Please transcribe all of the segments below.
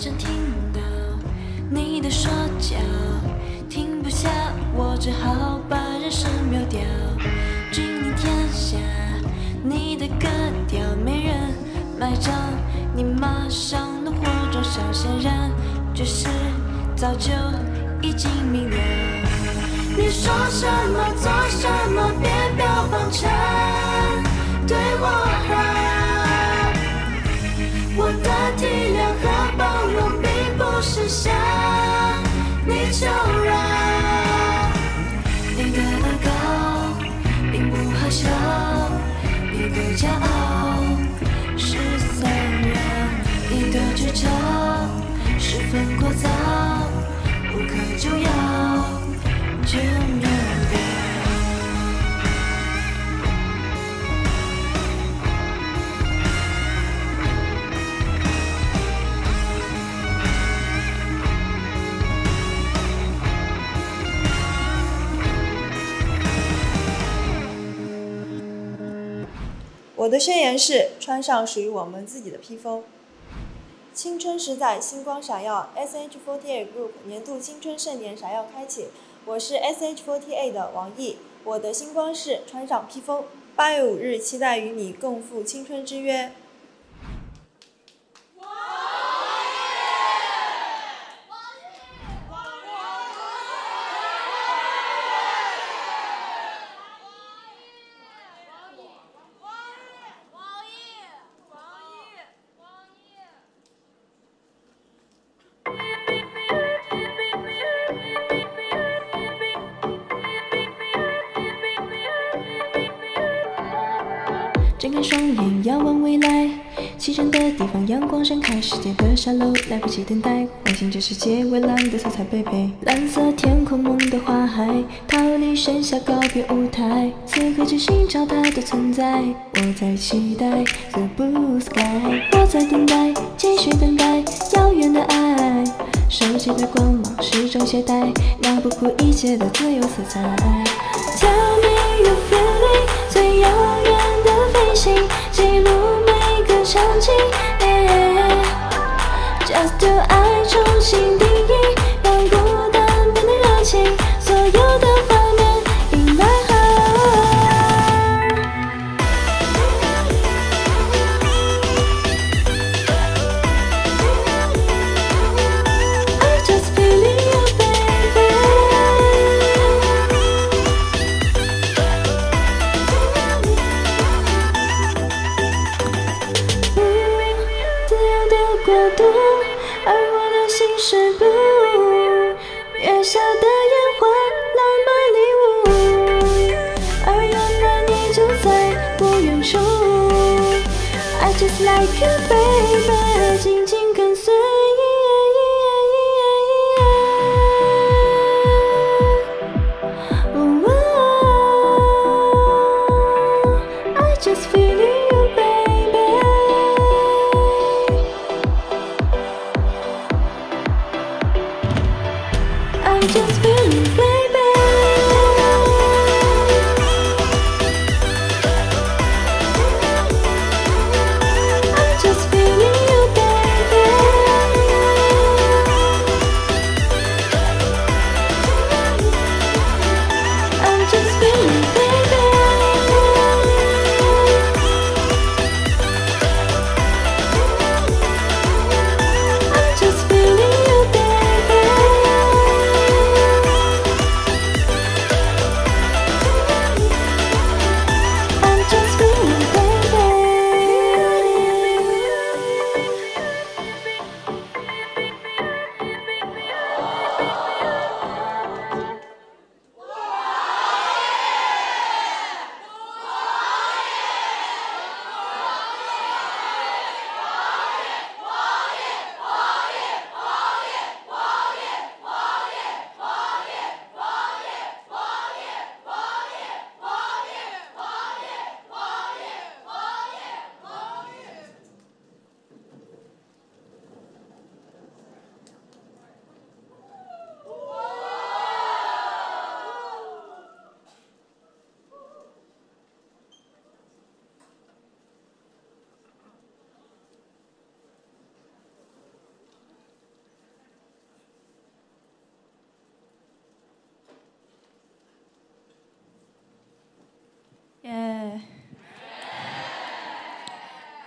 想听到你的说教，停不下，我只好把人生秒掉。君临天下，你的歌调没人买账，你马上怒火中烧，显然这事早就已经明了。你说什么做什么，别标榜成对我好。执着十分过早，无可救药就灭掉。我的宣言是：穿上属于我们自己的披风。青春实在，星光闪耀，SH48 Group 年度青春盛典闪耀开启。我是 SH48 的王毅，我的星光是穿上披风。八月五日，期待与你共赴青春之约。阳光盛开，世界的沙漏，来不及等待，唤醒这世界蔚蓝的色彩 Baby，，蓝色天空，梦的花海，逃离盛夏，告别舞台，此刻只寻找它的存在，我在期待 the blue sky，我在等待，继续等待，遥远的爱，手机的光芒，始终携带，那不顾一切的自由色彩。Tell me your feeling，最遥远的飞行，记录场景。Yeah, Just do 爱重新定义，I'm just feeling.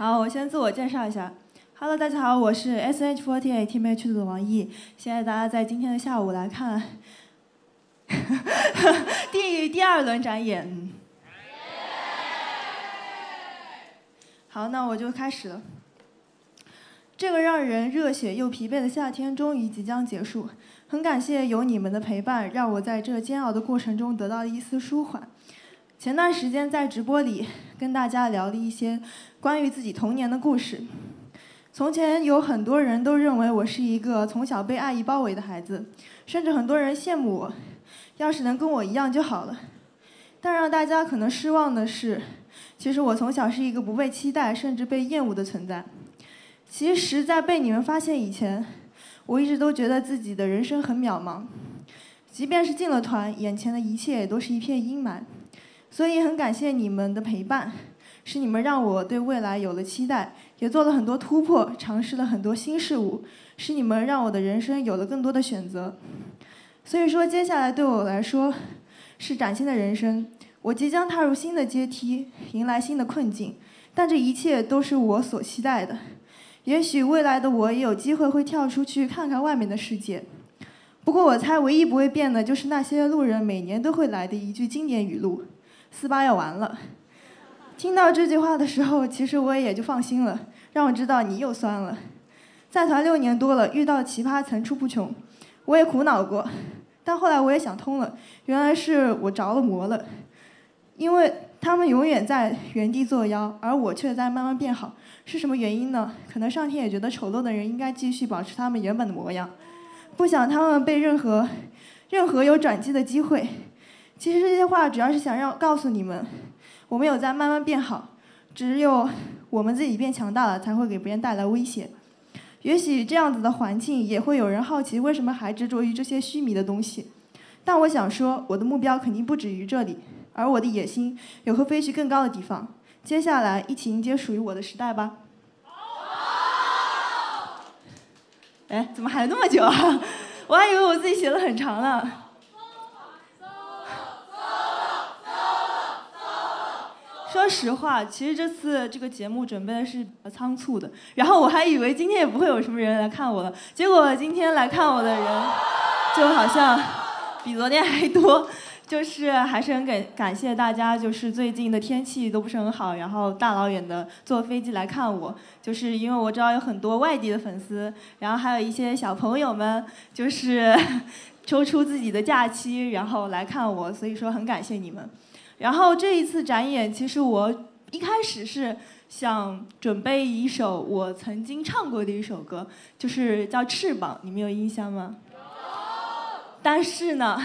好，我先自我介绍一下。Hello，大家好，我是 SH48 Team H 的王毅。现在大家在今天的下午来看 第第二轮展演。好，那我就开始了。这个让人热血又疲惫的夏天终于即将结束，很感谢有你们的陪伴，让我在这煎熬的过程中得到了一丝舒缓。前段时间在直播里跟大家聊了一些关于自己童年的故事。从前有很多人都认为我是一个从小被爱意包围的孩子，甚至很多人羡慕我，要是能跟我一样就好了。但让大家可能失望的是，其实我从小是一个不被期待甚至被厌恶的存在。其实，在被你们发现以前，我一直都觉得自己的人生很渺茫，即便是进了团，眼前的一切也都是一片阴霾。所以很感谢你们的陪伴，是你们让我对未来有了期待，也做了很多突破，尝试了很多新事物，是你们让我的人生有了更多的选择。所以说，接下来对我来说是崭新的人生，我即将踏入新的阶梯，迎来新的困境，但这一切都是我所期待的。也许未来的我也有机会会跳出去看看外面的世界。不过我猜，唯一不会变的就是那些路人每年都会来的一句经典语录。四八要完了，听到这句话的时候，其实我也就放心了，让我知道你又酸了。在团六年多了，遇到奇葩层出不穷，我也苦恼过，但后来我也想通了，原来是我着了魔了，因为他们永远在原地作妖，而我却在慢慢变好，是什么原因呢？可能上天也觉得丑陋的人应该继续保持他们原本的模样，不想他们被任何任何有转机的机会。其实这些话主要是想让告诉你们，我们有在慢慢变好，只有我们自己变强大了，才会给别人带来威胁。也许这样子的环境也会有人好奇，为什么还执着于这些虚迷的东西？但我想说，我的目标肯定不止于这里，而我的野心有会飞去更高的地方。接下来，一起迎接属于我的时代吧。哎，怎么还那么久啊？我还以为我自己写了很长呢。说实话，其实这次这个节目准备的是仓促的，然后我还以为今天也不会有什么人来看我了，结果今天来看我的人，就好像比昨天还多，就是还是很感感谢大家，就是最近的天气都不是很好，然后大老远的坐飞机来看我，就是因为我知道有很多外地的粉丝，然后还有一些小朋友们，就是 抽出自己的假期然后来看我，所以说很感谢你们。然后这一次展演，其实我一开始是想准备一首我曾经唱过的一首歌，就是叫《翅膀》，你们有印象吗？但是呢，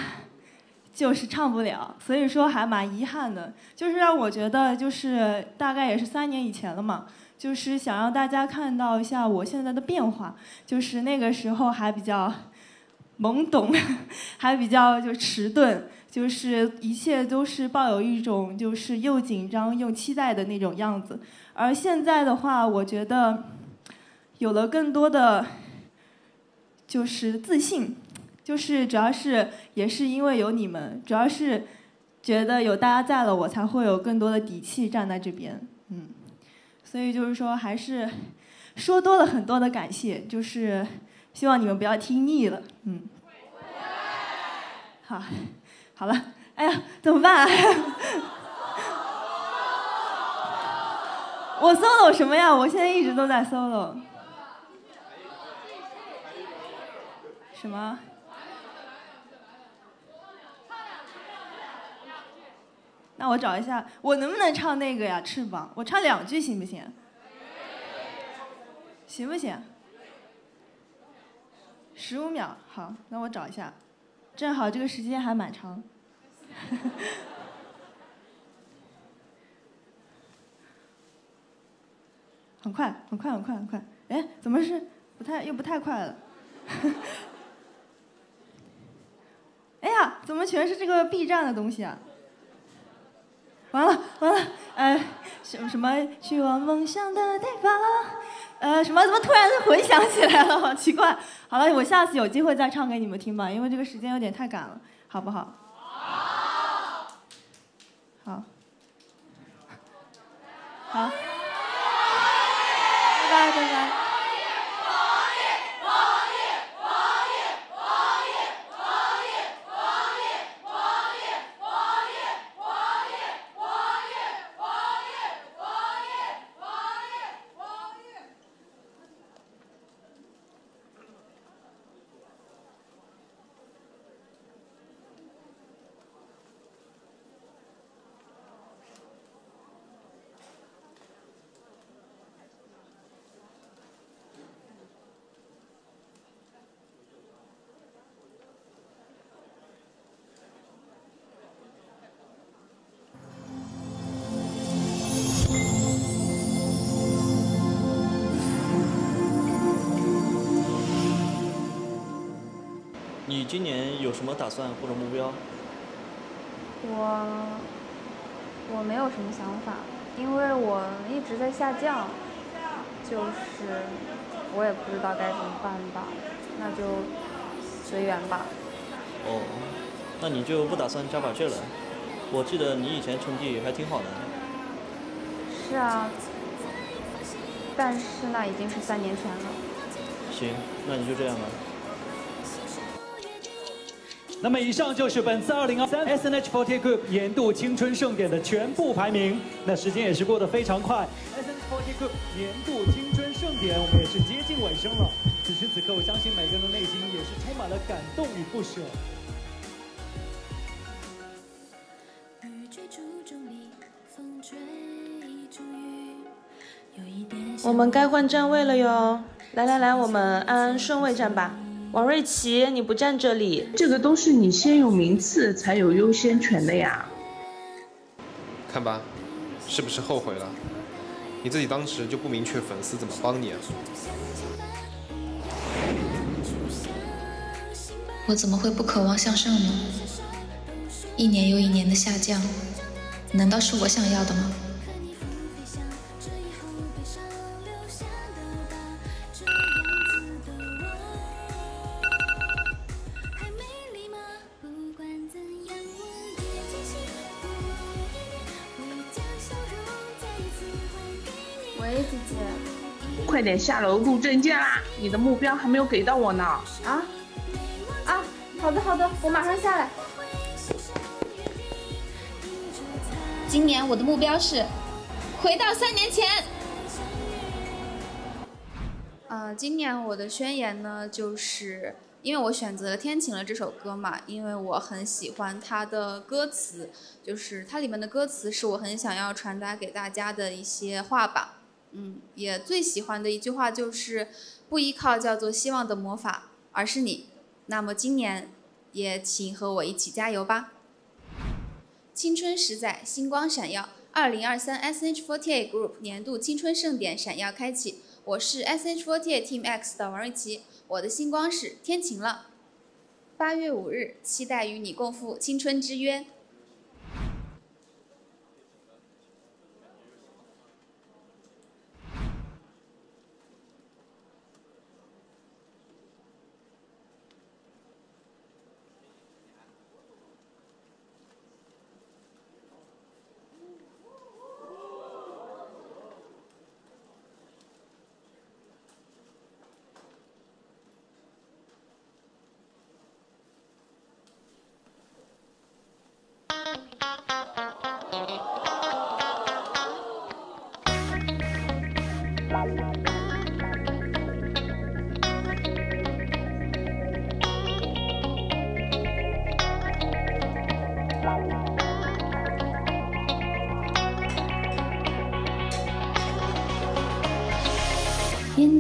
就是唱不了，所以说还蛮遗憾的。就是让我觉得，就是大概也是三年以前了嘛，就是想让大家看到一下我现在的变化，就是那个时候还比较懵懂，还比较就迟钝。就是一切都是抱有一种就是又紧张又期待的那种样子，而现在的话，我觉得有了更多的就是自信，就是主要是也是因为有你们，主要是觉得有大家在了，我才会有更多的底气站在这边，嗯，所以就是说还是说多了很多的感谢，就是希望你们不要听腻了，嗯，好。好了，哎呀，怎么办？我 solo 什么呀？我现在一直都在 solo。什么？那我找一下，我能不能唱那个呀？翅膀，我唱两句行不行？行不行？十五秒，好，那我找一下。正好这个时间还蛮长，很快，很快，很快，很快。哎，怎么是不太又不太快了？哎呀，怎么全是这个 B 站的东西啊？完了，完了，哎，什什么去往梦想的地方？呃，什么？怎么突然回想起来了？好奇怪。好了，我下次有机会再唱给你们听吧，因为这个时间有点太赶了，好不好？好。好。你今年有什么打算或者目标？我我没有什么想法，因为我一直在下降，就是我也不知道该怎么办吧，那就随缘吧。哦，那你就不打算加把劲了？我记得你以前成绩还挺好的。是啊，但是那已经是三年前了。行，那你就这样吧。那么以上就是本次二零二三 S N H Forty Group 年度青春盛典的全部排名。那时间也是过得非常快，S N H Forty Group 年度青春盛典我们也是接近尾声了。此时此刻，我相信每个人的内心也是充满了感动与不舍雨追逐着你风追逐雨。我们该换站位了哟！来来来，我们按顺位站吧。王瑞琪，你不站这里，这个都是你先有名次才有优先权的呀。看吧，是不是后悔了？你自己当时就不明确粉丝怎么帮你啊？我怎么会不渴望向上呢？一年又一年的下降，难道是我想要的吗？点下楼录证件啦！你的目标还没有给到我呢。啊啊，好的好的，我马上下来。今年我的目标是回到三年前。呃，今年我的宣言呢，就是因为我选择了《天晴了》这首歌嘛，因为我很喜欢它的歌词，就是它里面的歌词是我很想要传达给大家的一些话吧。嗯，也最喜欢的一句话就是“不依靠叫做希望的魔法，而是你”。那么今年也请和我一起加油吧！青春十载，星光闪耀。二零二三 S H Forty Group 年度青春盛典闪耀开启。我是 S H Forty Team X 的王瑞琪，我的星光是天晴了。八月五日，期待与你共赴青春之约。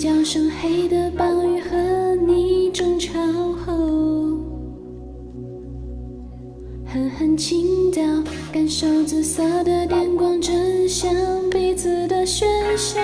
角深黑的暴雨和你争吵后，狠狠倾倒，感受紫色的电光正向彼此的喧嚣。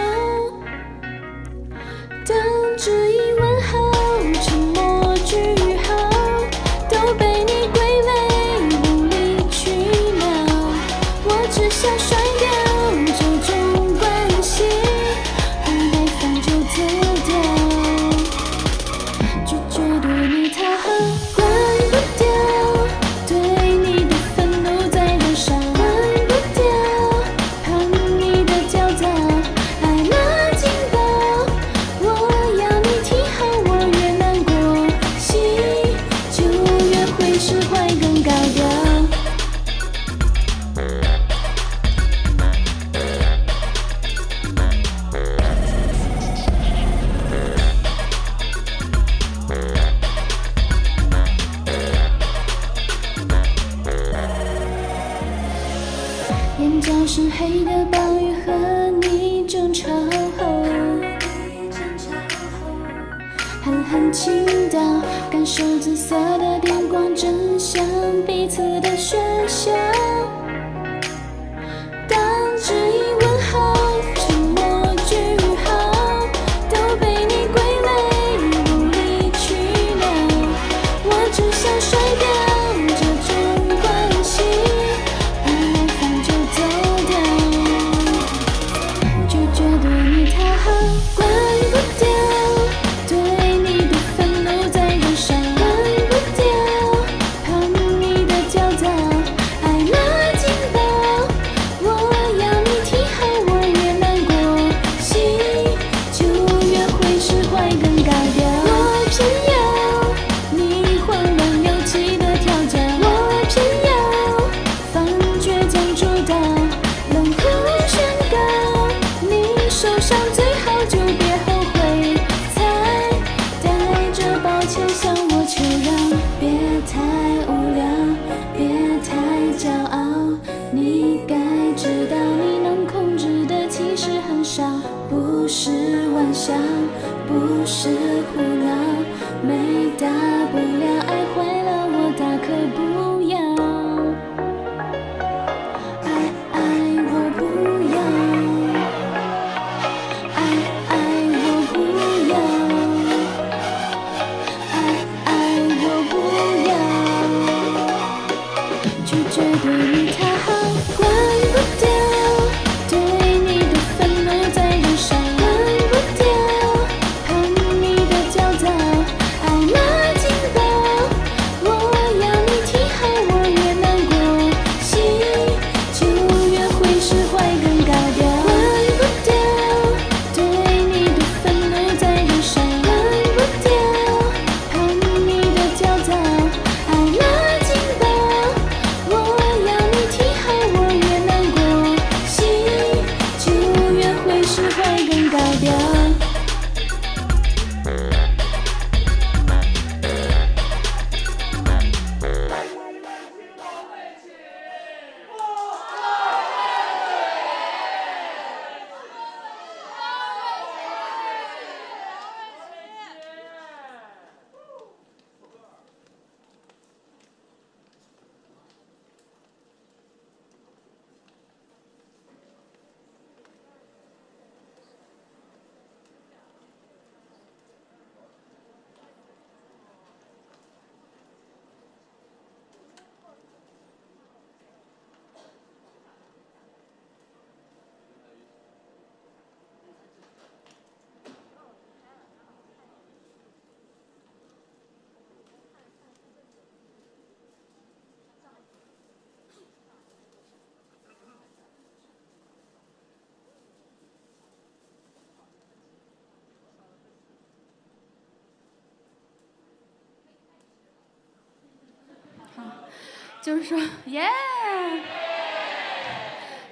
就是说，耶！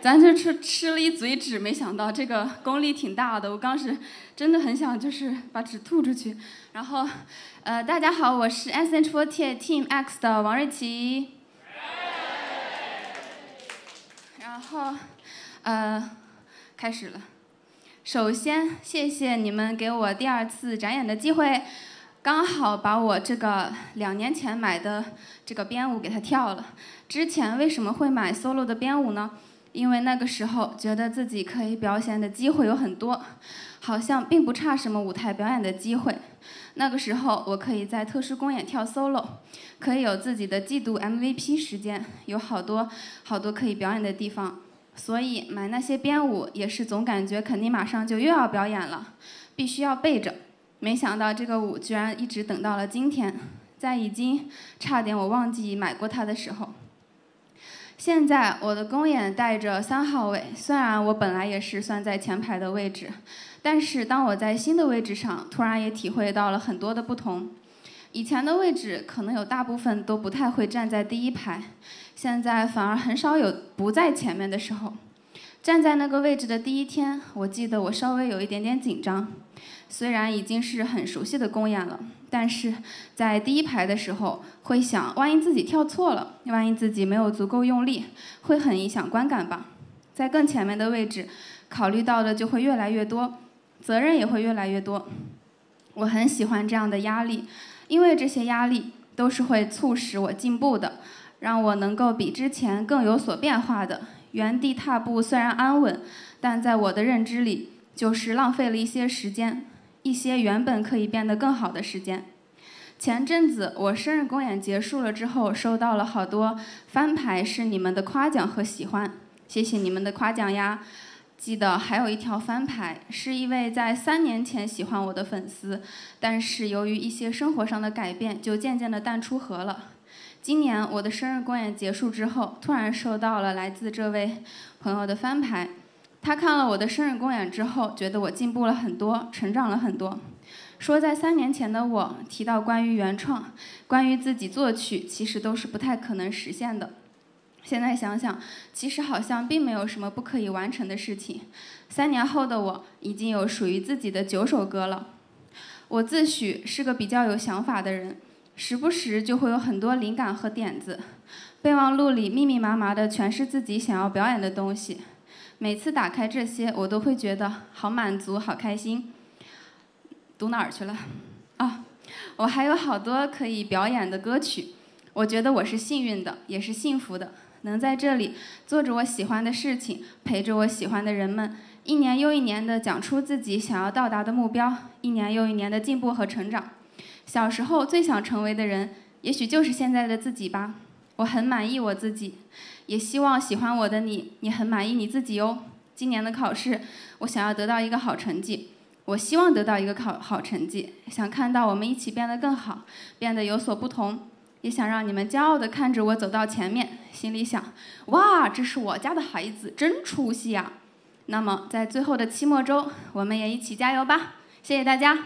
咱就吃吃了一嘴纸，没想到这个功力挺大的。我当时真的很想就是把纸吐出去。然后，呃，大家好，我是 SNH48 Team X 的王瑞琪。然后，呃，开始了。首先，谢谢你们给我第二次展演的机会。刚好把我这个两年前买的这个编舞给它跳了。之前为什么会买 solo 的编舞呢？因为那个时候觉得自己可以表现的机会有很多，好像并不差什么舞台表演的机会。那个时候我可以在特殊公演跳 solo，可以有自己的季度 MVP 时间，有好多好多可以表演的地方。所以买那些编舞也是总感觉肯定马上就又要表演了，必须要备着。没想到这个舞居然一直等到了今天，在已经差点我忘记买过它的时候。现在我的公演带着三号位，虽然我本来也是算在前排的位置，但是当我在新的位置上，突然也体会到了很多的不同。以前的位置可能有大部分都不太会站在第一排，现在反而很少有不在前面的时候。站在那个位置的第一天，我记得我稍微有一点点紧张。虽然已经是很熟悉的公演了，但是在第一排的时候会想，万一自己跳错了，万一自己没有足够用力，会很影响观感吧。在更前面的位置，考虑到的就会越来越多，责任也会越来越多。我很喜欢这样的压力，因为这些压力都是会促使我进步的，让我能够比之前更有所变化的。原地踏步虽然安稳，但在我的认知里，就是浪费了一些时间。一些原本可以变得更好的时间。前阵子我生日公演结束了之后，收到了好多翻牌，是你们的夸奖和喜欢，谢谢你们的夸奖呀。记得还有一条翻牌，是一位在三年前喜欢我的粉丝，但是由于一些生活上的改变，就渐渐的淡出河了。今年我的生日公演结束之后，突然收到了来自这位朋友的翻牌。他看了我的生日公演之后，觉得我进步了很多，成长了很多。说在三年前的我提到关于原创、关于自己作曲，其实都是不太可能实现的。现在想想，其实好像并没有什么不可以完成的事情。三年后的我已经有属于自己的九首歌了。我自诩是个比较有想法的人，时不时就会有很多灵感和点子。备忘录里密密麻麻的全是自己想要表演的东西。每次打开这些，我都会觉得好满足、好开心。读哪儿去了？啊，我还有好多可以表演的歌曲。我觉得我是幸运的，也是幸福的，能在这里做着我喜欢的事情，陪着我喜欢的人们，一年又一年的讲出自己想要到达的目标，一年又一年的进步和成长。小时候最想成为的人，也许就是现在的自己吧。我很满意我自己，也希望喜欢我的你，你很满意你自己哦。今年的考试，我想要得到一个好成绩，我希望得到一个考好成绩，想看到我们一起变得更好，变得有所不同，也想让你们骄傲地看着我走到前面，心里想：哇，这是我家的孩子，真出息呀！那么，在最后的期末周，我们也一起加油吧！谢谢大家。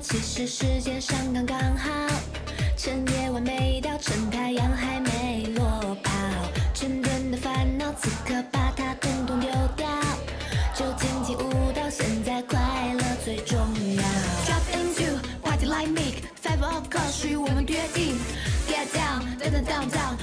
其实时间上刚刚好。趁夜晚没到，趁太阳还没落跑。整顿的烦恼，此刻把它统统丢掉。就尽情舞蹈，现在快乐最重要。Drop into party like me，five o'clock 属于我们约定。Get down，down down down down，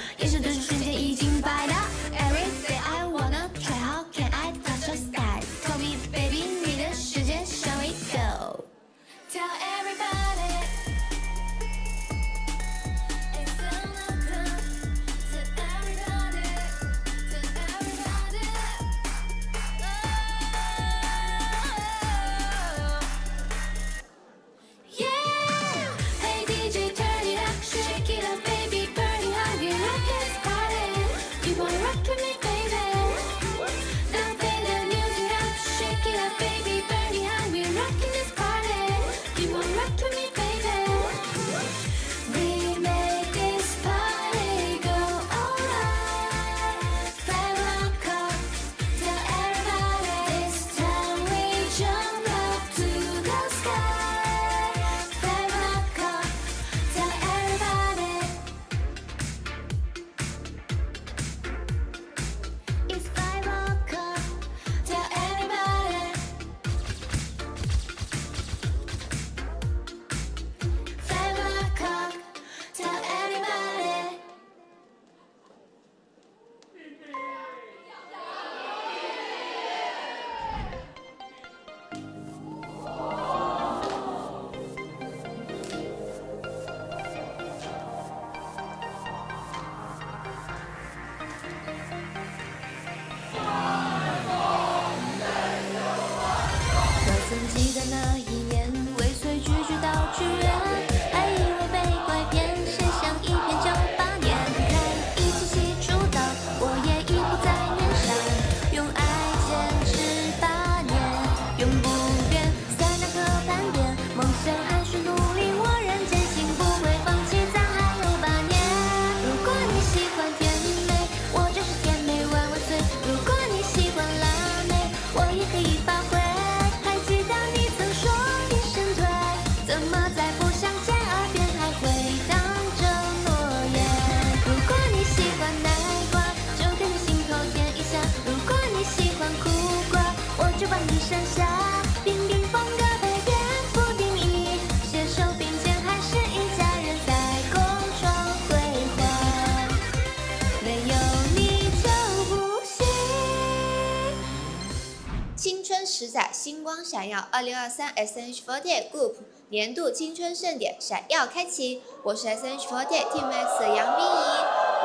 闪耀。二零二三 SNH48 Group 年度青春盛典闪耀开启。我是 SNH48 Team X 的杨冰怡，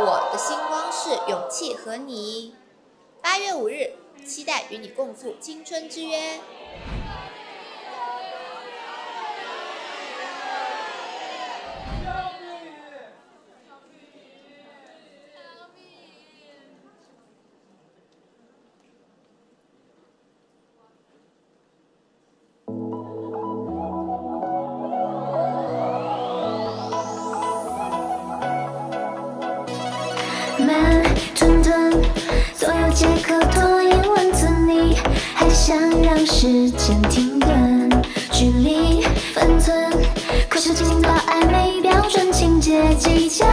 我的星光是勇气和你。八月五日，期待与你共赴青春之约。想停顿，距离分寸，可是进到暧昧标准情节即将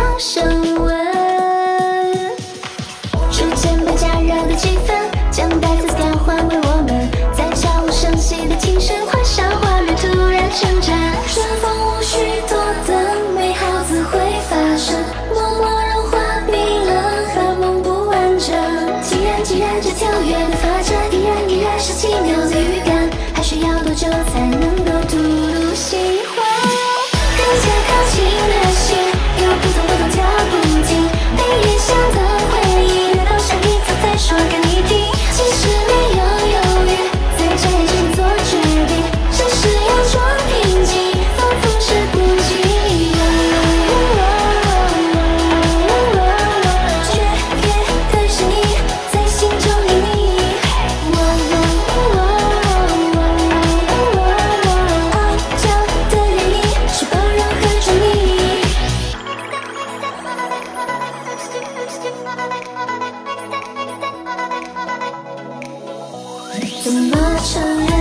怎么承认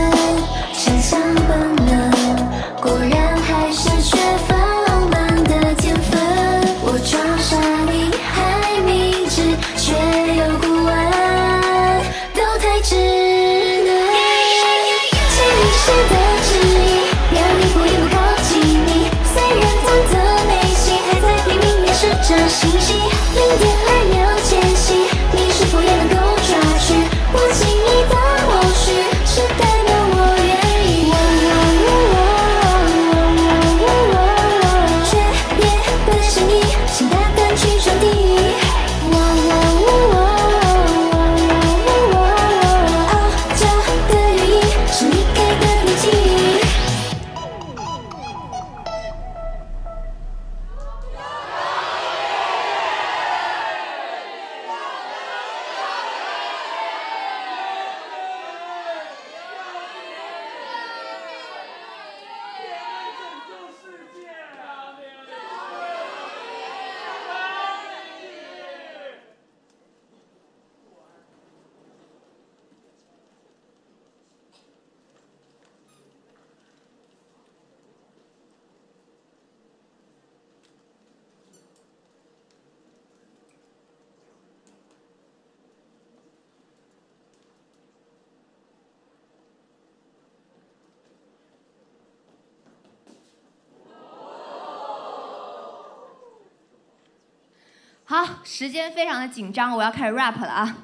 好，时间非常的紧张，我要开始 rap 了啊！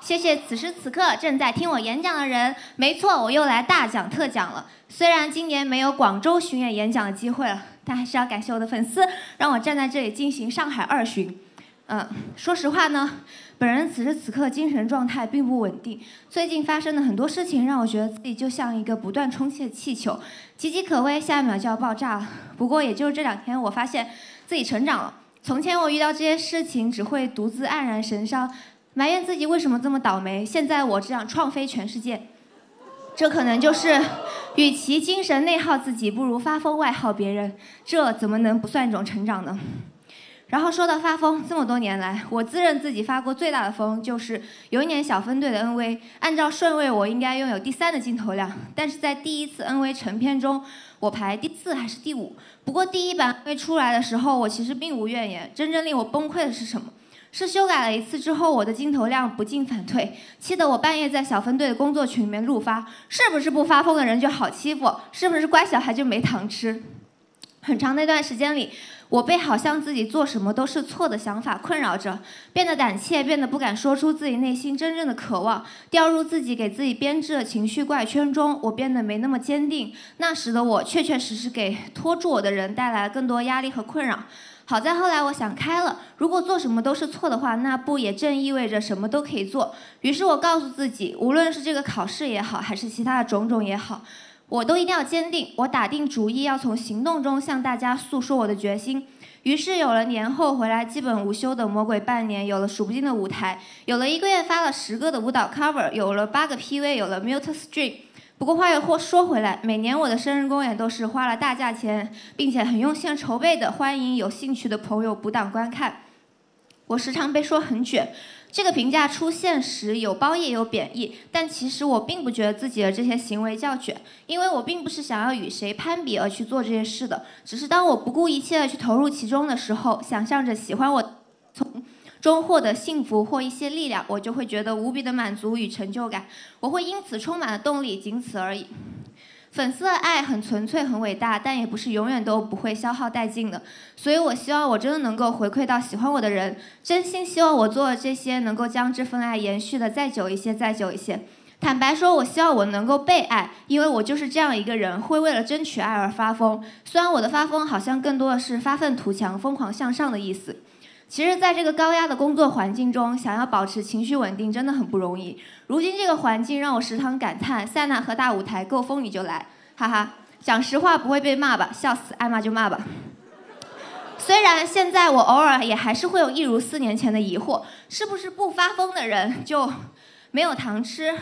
谢谢此时此刻正在听我演讲的人。没错，我又来大讲特讲了。虽然今年没有广州巡演演讲的机会了，但还是要感谢我的粉丝，让我站在这里进行上海二巡。嗯，说实话呢，本人此时此刻精神状态并不稳定。最近发生的很多事情让我觉得自己就像一个不断充气的气球，岌岌可危，下一秒就要爆炸了。不过也就是这两天，我发现自己成长了。从前我遇到这些事情只会独自黯然神伤，埋怨自己为什么这么倒霉。现在我只想创飞全世界，这可能就是，与其精神内耗自己，不如发疯外耗别人。这怎么能不算一种成长呢？然后说到发疯，这么多年来，我自认自己发过最大的疯，就是有一年小分队的 NV，按照顺位我应该拥有第三的镜头量，但是在第一次 NV 成片中，我排第四还是第五。不过第一版 NV 出来的时候，我其实并无怨言，真正令我崩溃的是什么？是修改了一次之后，我的镜头量不进反退，气得我半夜在小分队的工作群里面怒发：是不是不发疯的人就好欺负？是不是乖小孩就没糖吃？很长那段时间里，我被好像自己做什么都是错的想法困扰着，变得胆怯，变得不敢说出自己内心真正的渴望，掉入自己给自己编织的情绪怪圈中。我变得没那么坚定，那时的我确确实实给拖住我的人带来了更多压力和困扰。好在后来我想开了，如果做什么都是错的话，那不也正意味着什么都可以做？于是我告诉自己，无论是这个考试也好，还是其他的种种也好，我都一定要坚定。我打定主意要从行动中向大家诉说我的决心。于是有了年后回来基本无休的魔鬼半年，有了数不尽的舞台，有了一个月发了十个的舞蹈 cover，有了八个 PV，有了 Mute Stream。不过话又或说回来，每年我的生日公演都是花了大价钱，并且很用心筹备的，欢迎有兴趣的朋友不挡观看。我时常被说很卷，这个评价出现时有褒义有贬义，但其实我并不觉得自己的这些行为叫卷，因为我并不是想要与谁攀比而去做这些事的，只是当我不顾一切的去投入其中的时候，想象着喜欢我从。中获得幸福或一些力量，我就会觉得无比的满足与成就感，我会因此充满了动力，仅此而已。粉丝的爱很纯粹、很伟大，但也不是永远都不会消耗殆尽的。所以我希望我真的能够回馈到喜欢我的人，真心希望我做的这些能够将这份爱延续的再久一些、再久一些。坦白说，我希望我能够被爱，因为我就是这样一个人，会为了争取爱而发疯。虽然我的发疯好像更多的是发愤图强、疯狂向上的意思。其实，在这个高压的工作环境中，想要保持情绪稳定真的很不容易。如今这个环境让我时常感叹：塞纳河大舞台够疯你就来，哈哈！讲实话不会被骂吧？笑死，爱骂就骂吧。虽然现在我偶尔也还是会有一如四年前的疑惑：是不是不发疯的人就没有糖吃？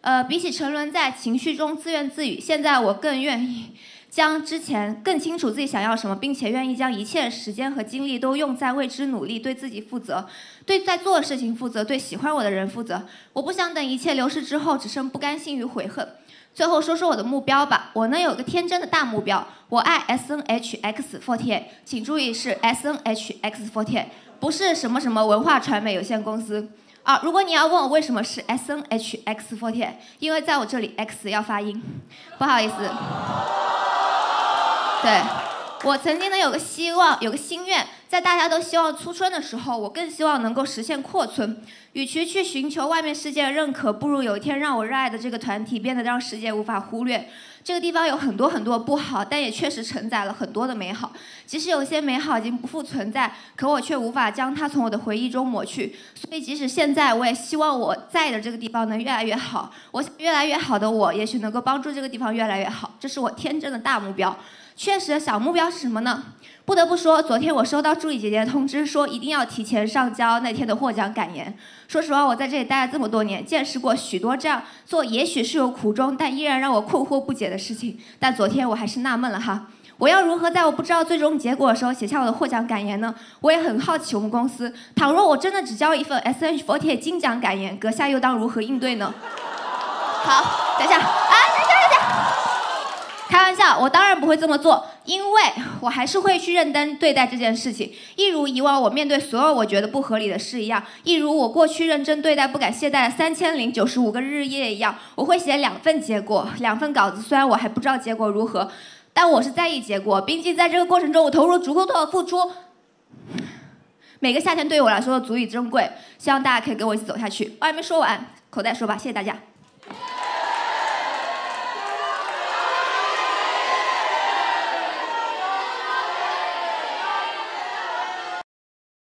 呃，比起沉沦在情绪中自怨自语，现在我更愿意。将之前更清楚自己想要什么，并且愿意将一切时间和精力都用在为之努力，对自己负责，对在做的事情负责，对喜欢我的人负责。我不想等一切流逝之后，只剩不甘心与悔恨。最后说说我的目标吧，我呢有个天真的大目标，我爱 S N H X forty，请注意是 S N H X forty，不是什么什么文化传媒有限公司啊。如果你要问我为什么是 S N H X forty，因为在我这里 X 要发音，不好意思。对，我曾经呢有个希望，有个心愿，在大家都希望出春的时候，我更希望能够实现扩村。与其去寻求外面世界的认可，不如有一天让我热爱的这个团体变得让世界无法忽略。这个地方有很多很多不好，但也确实承载了很多的美好。即使有些美好已经不复存在，可我却无法将它从我的回忆中抹去。所以即使现在，我也希望我在的这个地方能越来越好。我越来越好的我，也许能够帮助这个地方越来越好。这是我天真的大目标。确实，小目标是什么呢？不得不说，昨天我收到助理姐姐的通知，说一定要提前上交那天的获奖感言。说实话，我在这里待了这么多年，见识过许多这样做，也许是有苦衷，但依然让我困惑不解的事情。但昨天我还是纳闷了哈，我要如何在我不知道最终结果的时候写下我的获奖感言呢？我也很好奇，我们公司倘若我真的只交一份 S H forty 金奖感言，阁下又当如何应对呢？好，等一下啊。开玩笑，我当然不会这么做，因为我还是会去认真对待这件事情，一如以往我面对所有我觉得不合理的事一样，一如我过去认真对待不敢懈怠的三千零九十五个日夜一样，我会写两份结果，两份稿子。虽然我还不知道结果如何，但我是在意结果，并且在这个过程中我投入足够多的付出。每个夏天对于我来说都足以珍贵，希望大家可以跟我一起走下去。我还没说完，口袋说吧，谢谢大家。